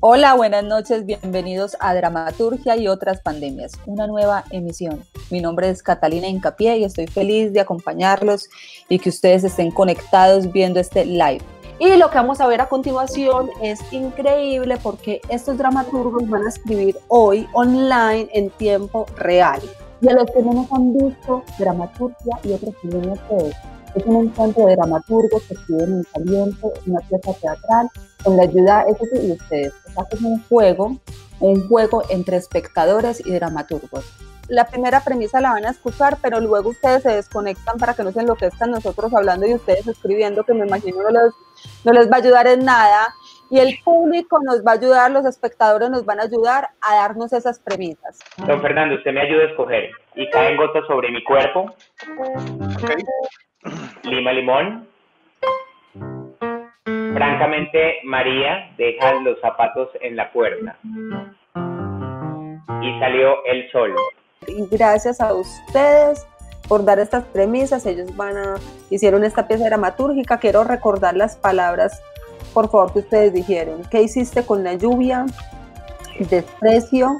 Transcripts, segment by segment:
Hola, buenas noches, bienvenidos a Dramaturgia y otras pandemias, una nueva emisión. Mi nombre es Catalina Incapié y estoy feliz de acompañarlos y que ustedes estén conectados viendo este live. Y lo que vamos a ver a continuación es increíble porque estos dramaturgos van a escribir hoy online en tiempo real. Y a los que no nos han visto, dramaturgia y otras pandemias, es un encuentro de dramaturgos que escriben en caliente, una pieza teatral, con la ayuda de ustedes. Es un juego, un juego entre espectadores y dramaturgos. La primera premisa la van a escuchar, pero luego ustedes se desconectan para que no se enloquezcan nosotros hablando y ustedes escribiendo, que me imagino no les, no les va a ayudar en nada. Y el público nos va a ayudar, los espectadores nos van a ayudar a darnos esas premisas. Don Fernando, usted me ayuda a escoger. Y caen gotas sobre mi cuerpo. Lima limón. Francamente, María deja los zapatos en la puerta. Y salió el sol. Y gracias a ustedes por dar estas premisas. Ellos van a hicieron esta pieza dramatúrgica. Quiero recordar las palabras, por favor, que ustedes dijeron. ¿Qué hiciste con la lluvia? Desprecio,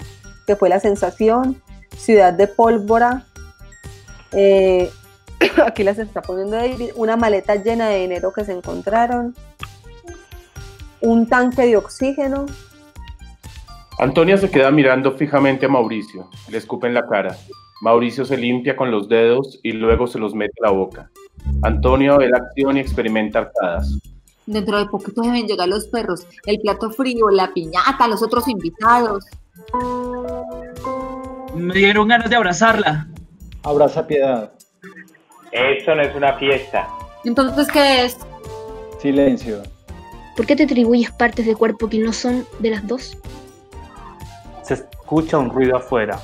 que fue la sensación. Ciudad de pólvora. Eh, aquí las está poniendo David, una maleta llena de dinero que se encontraron, un tanque de oxígeno. Antonia se queda mirando fijamente a Mauricio, le escupe en la cara. Mauricio se limpia con los dedos y luego se los mete a la boca. Antonia ve la acción y experimenta arcadas. Dentro de poquito deben llegar los perros, el plato frío, la piñata, los otros invitados. Me dieron ganas de abrazarla. Abraza piedad. Eso no es una fiesta. Entonces, ¿qué es? Silencio. ¿Por qué te atribuyes partes del cuerpo que no son de las dos? Se escucha un ruido afuera.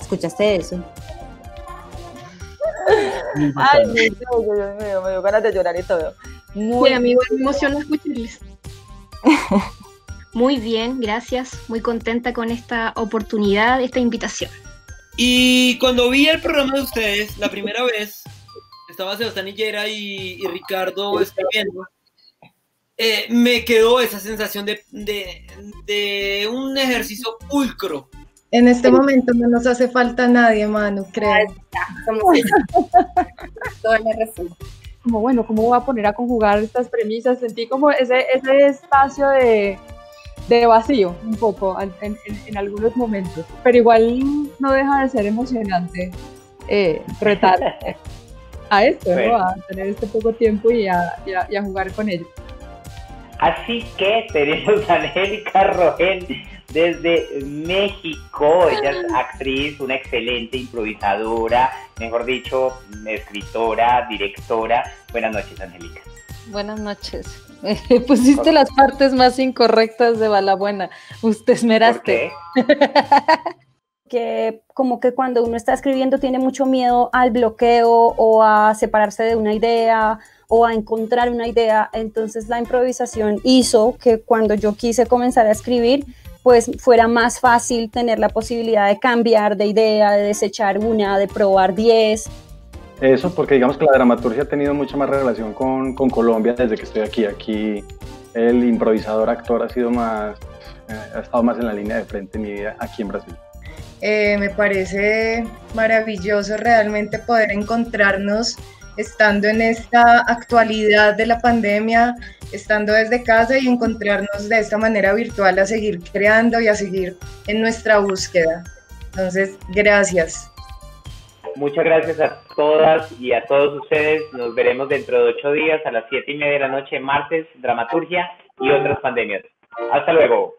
¿Escuchaste eso? Ay, Dios mío, me dio ganas de llorar y todo. Muy, amigo, me emociona escucharles. Muy bien, gracias. Muy contenta con esta oportunidad, esta invitación. Y cuando vi el programa de ustedes la primera vez, estaba Sebastián Higuera y, y Ricardo escribiendo, eh, me quedó esa sensación de, de, un ejercicio pulcro. En este momento no nos hace falta nadie, Manu, creo. Como bueno, ¿cómo voy a poner a conjugar estas premisas? Sentí como ese, ese espacio de, de vacío un poco en, algunos momentos, pero igual no deja de ser emocionante eh, retar a esto, a tener este poco tiempo y a, jugar con ellos. Así que tenemos a Angélica Rogel desde México. Ella es actriz, una excelente improvisadora, mejor dicho, escritora, directora. Buenas noches, Angélica. Buenas noches. Pusiste las partes más incorrectas de Balabuena. Usted esmeraste. ¿Por qué? que como que cuando uno está escribiendo tiene mucho miedo al bloqueo o a separarse de una idea o a encontrar una idea. Entonces la improvisación hizo que cuando yo quise comenzar a escribir, pues fuera más fácil tener la posibilidad de cambiar de idea, de desechar una, de probar diez eso, porque digamos que la dramaturgia ha tenido mucha más relación con, con Colombia desde que estoy aquí. Aquí el improvisador actor ha sido más, eh, ha estado más en la línea de frente en mi vida aquí en Brasil. Eh, me parece maravilloso realmente poder encontrarnos estando en esta actualidad de la pandemia, estando desde casa y encontrarnos de esta manera virtual a seguir creando y a seguir en nuestra búsqueda. Entonces, gracias. Muchas gracias a todas y a todos ustedes. Nos veremos dentro de ocho días a las siete y media de la noche, martes, dramaturgia y otras pandemias. Hasta luego.